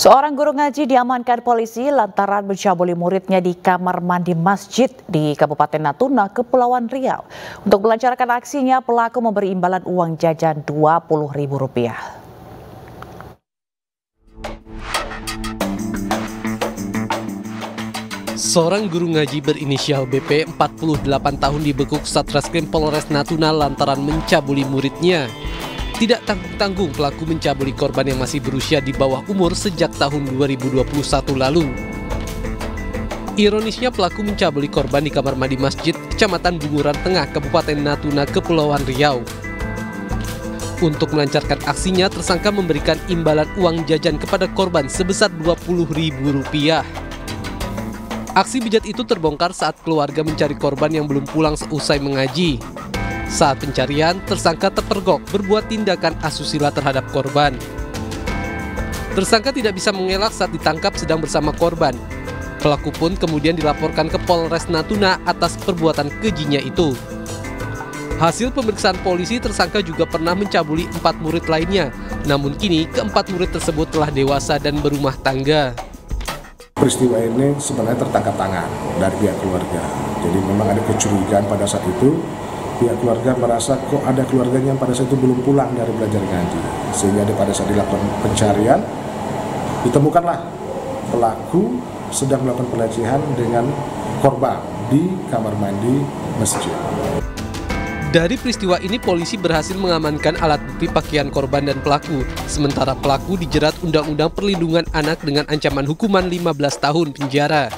Seorang guru ngaji diamankan polisi lantaran mencabuli muridnya di kamar mandi masjid di Kabupaten Natuna, Kepulauan Riau. Untuk melancarkan aksinya, pelaku memberi imbalan uang jajan Rp20.000. Seorang guru ngaji berinisial BP 48 tahun dibekuk Satreskrim Polres Natuna lantaran mencabuli muridnya. Tidak tanggung-tanggung pelaku mencabuli korban yang masih berusia di bawah umur sejak tahun 2021 lalu. Ironisnya pelaku mencabuli korban di kamar mandi masjid Kecamatan Bunguran Tengah, Kabupaten Natuna, Kepulauan Riau. Untuk melancarkan aksinya, tersangka memberikan imbalan uang jajan kepada korban sebesar Rp20.000. Aksi bejat itu terbongkar saat keluarga mencari korban yang belum pulang seusai mengaji. Saat pencarian, tersangka terpergok berbuat tindakan asusila terhadap korban. Tersangka tidak bisa mengelak saat ditangkap sedang bersama korban. Pelaku pun kemudian dilaporkan ke Polres Natuna atas perbuatan kejinya itu. Hasil pemeriksaan polisi, tersangka juga pernah mencabuli empat murid lainnya. Namun kini keempat murid tersebut telah dewasa dan berumah tangga. Peristiwa ini sebenarnya tertangkap tangan dari pihak keluarga. Jadi memang ada kecurigaan pada saat itu pihak keluarga merasa kok ada keluarganya yang pada saat itu belum pulang dari belajar ngaji sehingga pada saat dilakukan pencarian ditemukanlah pelaku sedang melakukan pelecehan dengan korban di kamar mandi masjid. Dari peristiwa ini polisi berhasil mengamankan alat bukti pakaian korban dan pelaku. Sementara pelaku dijerat Undang-Undang Perlindungan Anak dengan ancaman hukuman 15 tahun penjara.